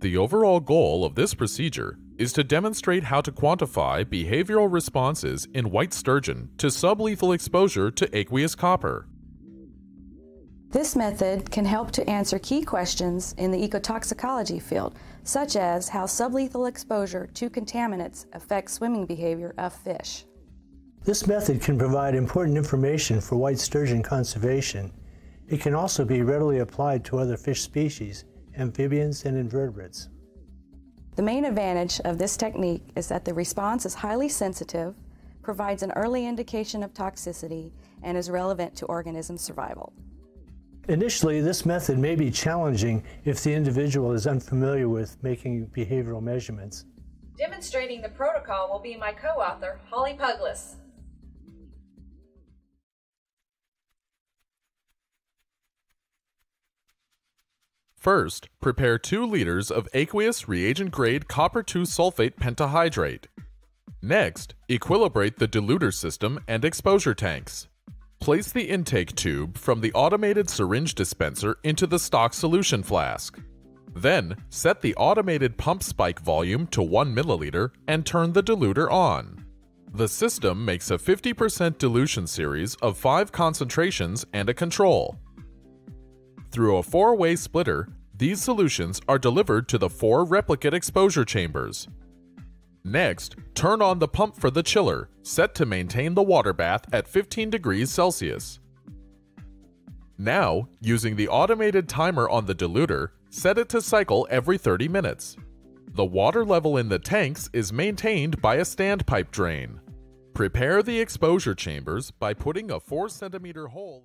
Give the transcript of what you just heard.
The overall goal of this procedure is to demonstrate how to quantify behavioral responses in white sturgeon to sublethal exposure to aqueous copper. This method can help to answer key questions in the ecotoxicology field, such as how sublethal exposure to contaminants affects swimming behavior of fish. This method can provide important information for white sturgeon conservation. It can also be readily applied to other fish species, amphibians and invertebrates. The main advantage of this technique is that the response is highly sensitive, provides an early indication of toxicity, and is relevant to organism survival. Initially, this method may be challenging if the individual is unfamiliar with making behavioral measurements. Demonstrating the protocol will be my co-author, Holly Puglis. First, prepare 2 liters of aqueous reagent-grade copper 2 sulfate pentahydrate. Next, equilibrate the diluter system and exposure tanks. Place the intake tube from the automated syringe dispenser into the stock solution flask. Then, set the automated pump spike volume to 1 milliliter and turn the diluter on. The system makes a 50% dilution series of 5 concentrations and a control. Through a four-way splitter, these solutions are delivered to the four replicate exposure chambers. Next, turn on the pump for the chiller, set to maintain the water bath at 15 degrees Celsius. Now, using the automated timer on the diluter, set it to cycle every 30 minutes. The water level in the tanks is maintained by a standpipe drain. Prepare the exposure chambers by putting a 4 centimeter hole